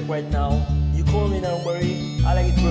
right now. You call me, don't worry. I like it.